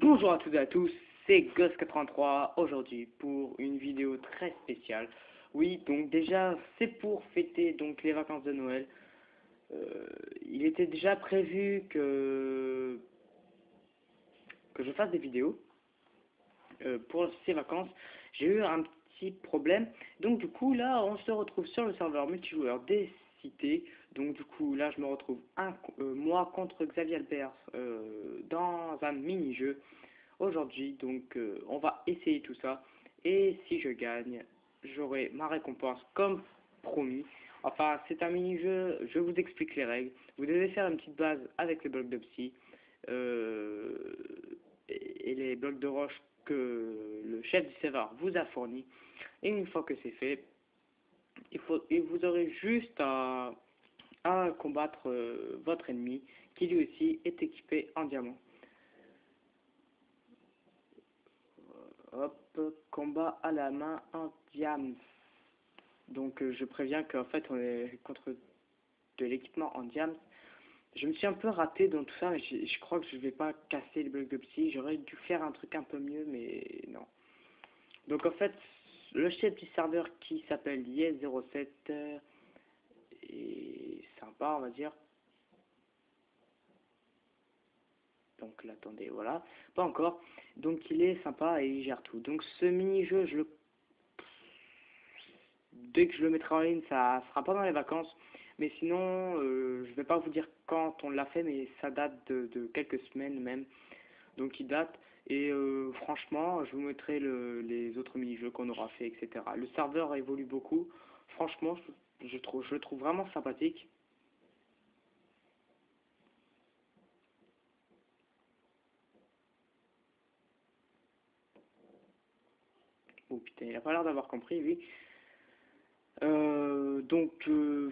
Bonjour à toutes et à tous, c'est Ghost83 aujourd'hui pour une vidéo très spéciale. Oui, donc déjà c'est pour fêter donc les vacances de Noël. Euh, il était déjà prévu que que je fasse des vidéos euh, pour ces vacances. J'ai eu un petit problème, donc du coup là on se retrouve sur le serveur multijoueur des Donc du coup là je me retrouve un, euh, moi contre Xavier Albert dans un mini-jeu aujourd'hui. Donc euh, on va essayer tout ça. Et si je gagne, j'aurai ma récompense comme promis. Enfin, c'est un mini-jeu, je vous explique les règles. Vous devez faire une petite base avec les blocs de psy euh, et les blocs de roche que le chef du serveur vous a fourni. Et une fois que c'est fait, il faut, et vous aurez juste à, à combattre euh, votre ennemi qui lui aussi est équipé en diamant. Hop, combat à la main en diams. Donc euh, je préviens qu'en fait on est contre de l'équipement en diams. Je me suis un peu raté dans tout ça, mais je, crois que je vais pas casser les blocs de psy. J'aurais dû faire un truc un peu mieux, mais non. Donc en fait, le chef du serveur qui s'appelle Yes07 euh, est sympa, on va dire. Donc là, attendez, voilà. Pas encore. Donc il est sympa et il gère tout. Donc ce mini-jeu, je le... Dès que je le mettrai en ligne, ça sera pas dans les vacances. Mais sinon, euh, je vais pas vous dire quand on l'a fait, mais ça date de, quelques semaines même. Donc il date. Et euh, franchement, je vous mettrai les autres mini-jeux qu'on aura fait, etc. Le serveur évolue beaucoup. Franchement, je, le trouve vraiment sympathique. Oh putain, il a pas l'air d'avoir compris, lui. Euh, donc, euh,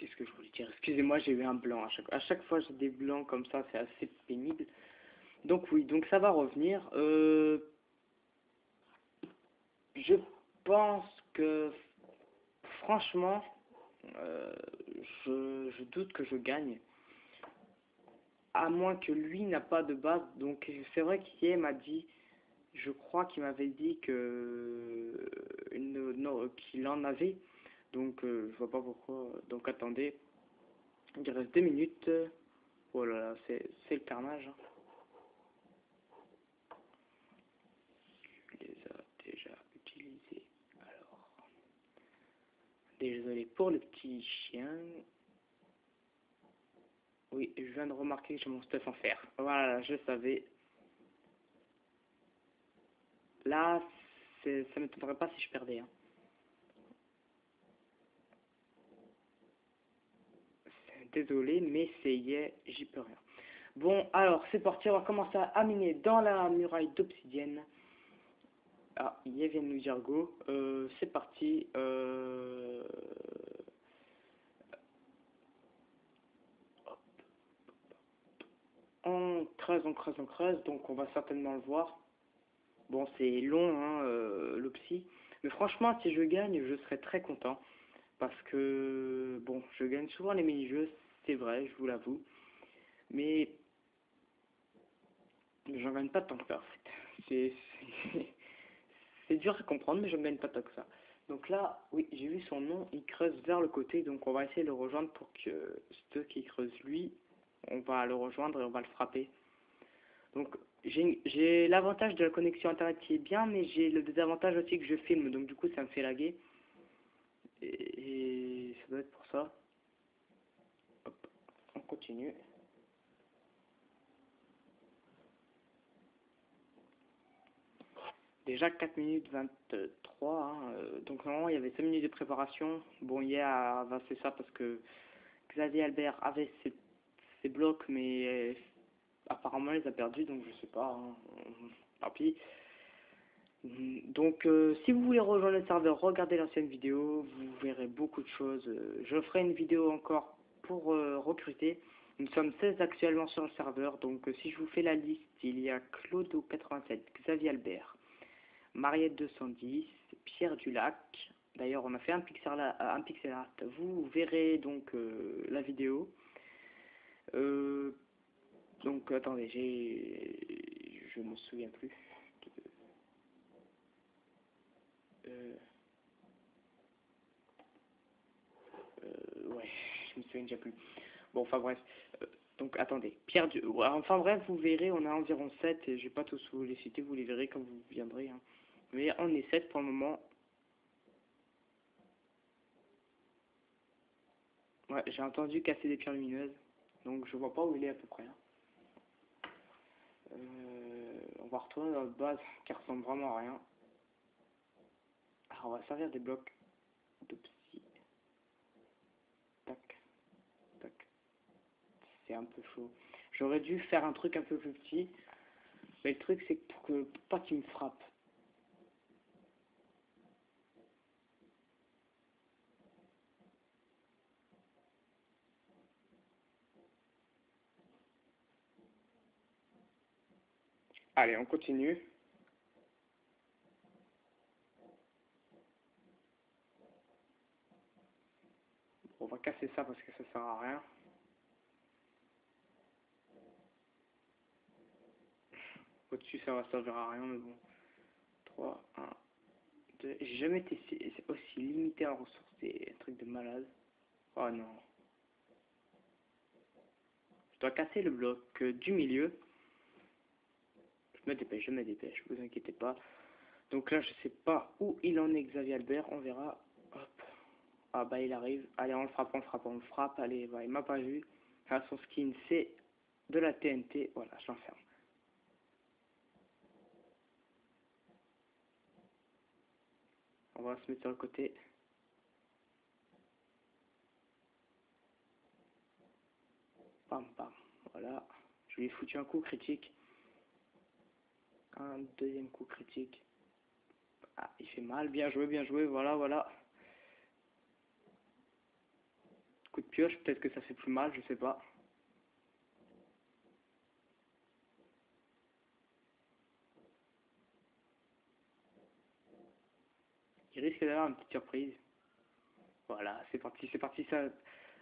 qu'est-ce que je voulais dire? Excusez-moi, j'ai eu un blanc. À chaque, à chaque fois, j'ai des blancs comme ça, c'est assez pénible. Donc oui, donc ça va revenir. Euh, je pense que, franchement, je, je doute que je gagne à moins que lui n'a pas de base. Donc c'est vrai qu'il m'a dit, je crois qu'il m'avait dit que qu'il en avait. Donc euh, je vois pas pourquoi. Donc attendez, il reste deux minutes. Oh là là, c'est le carnage. Hein. les a déjà utilisés. Alors, désolé pour le petit chien. Oui, je viens de remarquer que j'ai mon stuff en fer. Voilà, je savais. Là, ça ne m'étonnerait pas si je perdais. Hein. Désolé, mais c'est yeah, j'y peux rien. Bon, alors, c'est parti, on va commencer à miner dans la muraille d'obsidienne. Ah, il vient de nous dire go. Euh, c'est parti. Euh... on creuse, on creuse, on creuse, donc on va certainement le voir. Bon, c'est long, hein, euh, le psy. Mais franchement, si je gagne, je serais très content. Parce que, bon, je gagne souvent les mini-jeux, c'est vrai, je vous l'avoue. Mais, j'en gagne pas tant que ça, C'est c'est dur à comprendre, mais je ne gagne pas tant que ça. Donc là, oui, j'ai vu son nom, il creuse vers le côté, donc on va essayer de le rejoindre pour que ceux qui creusent lui on va le rejoindre et on va le frapper. Donc j'ai l'avantage de la connexion internet qui est bien, mais j'ai le désavantage aussi que je filme, donc du coup ça me fait laguer. Et, ça doit être pour ça. Hop, on continue. Déjà 4 minutes 23, hein, euh, donc normalement il y avait 5 minutes de préparation. Bon, hier a avancé ça parce que Xavier Albert avait ses blocs, mais euh, apparemment elle les a perdus, donc je sais pas, hein. tant pis. Donc euh, si vous voulez rejoindre le serveur, regardez l'ancienne vidéo, vous verrez beaucoup de choses. Je ferai une vidéo encore pour euh, recruter. Nous sommes 16 actuellement sur le serveur, donc si je vous fais la liste, il y a Clodo87, Xavier Albert, Mariette 210, Pierre Dulac, D'ailleurs, on a fait un pixel, un pixel art. Vous verrez donc euh, la vidéo. Euh, donc, attendez, j'ai... Je me souviens plus. Euh, ouais, je me souviens déjà plus. Bon, enfin bref. donc, attendez. Pierre du... Enfin bref, vous verrez, on a environ 7. Et je vais pas tous les citer, vous les verrez quand vous viendrez. Hein. Mais on est 7 pour le moment. Ouais, j'ai entendu casser des pierres lumineuses. Donc je vois pas où il est à peu près. Hein. Euh, on va retourner dans notre base qui ressemble vraiment à rien. Alors on va servir des blocs de psy. Tac. Tac. C'est un peu chaud. J'aurais dû faire un truc un peu plus petit. Mais le truc c'est pour que pas qu'il me frappe. Allez, on continue. Ça parce que ça sert à rien. Au-dessus, ça va servir à rien, mais bon. 3, 1, 2. J'ai jamais été aussi limité en ressources. C'est un truc de malade. Oh non. Je dois casser le bloc du milieu. Je me dépêche, je me dépêche, vous inquiétez pas. Donc là, je sais pas où il en est, Xavier Albert. On verra. Ah bah, il arrive. Allez, on le frappe, on le frappe, on le frappe. Allez, bah, il m'a pas vu. Son skin, c'est de la TNT. Voilà, je l'enferme. On va se mettre sur le côté. Pam, pam. Voilà. Je lui ai foutu un coup critique un deuxième coup critique. Ah, il fait mal, bien joué, bien joué, voilà, voilà. Pioche, peut-être que ça fait plus mal, je sais pas. Il risque d'avoir une petite surprise. Voilà, c'est parti, c'est parti, ça.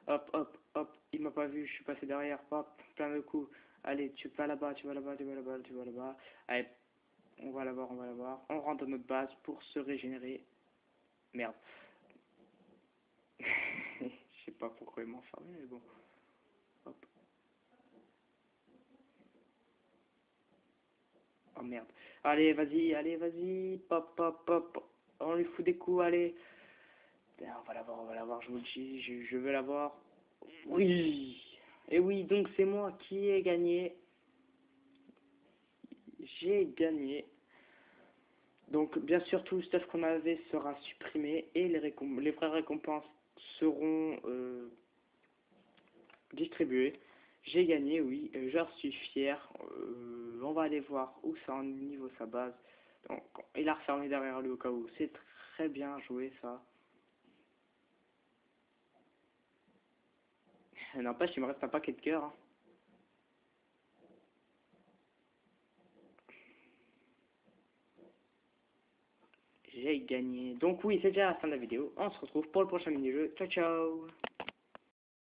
Hop, hop, hop, il m'a pas vu, je suis passé derrière, hop, plein de coups. Allez, tu vas là-bas, tu vas là-bas, tu vas là-bas, tu vas là-bas. Allez, on va l'avoir, on va l'avoir. On rentre dans notre base pour se régénérer. Merde. Pas pourquoi enfermé, mais bon. Hop. Oh merde. Allez, vas-y, allez, vas-y. Pop, pop, pop. On lui fout des coups, allez. On va l'avoir, on va l'avoir, je vous le dis, je, je veux l'avoir. Oui. Et oui, donc c'est moi qui ai gagné j'ai gagné. Donc, bien sûr, tout le stuff qu'on avait sera supprimé et les, vraies récompenses seront euh, distribuées. J'ai gagné, oui, euh, je suis fier. Euh, on va aller voir où ça en niveau sa base. Donc, il a refermé derrière lui au cas où. C'est très bien joué, ça. N'empêche, il me reste un paquet de cœur. Hein. Gagné. Donc oui, c'est déjà la fin de la vidéo. On se retrouve pour le prochain mini-jeu. Ciao, ciao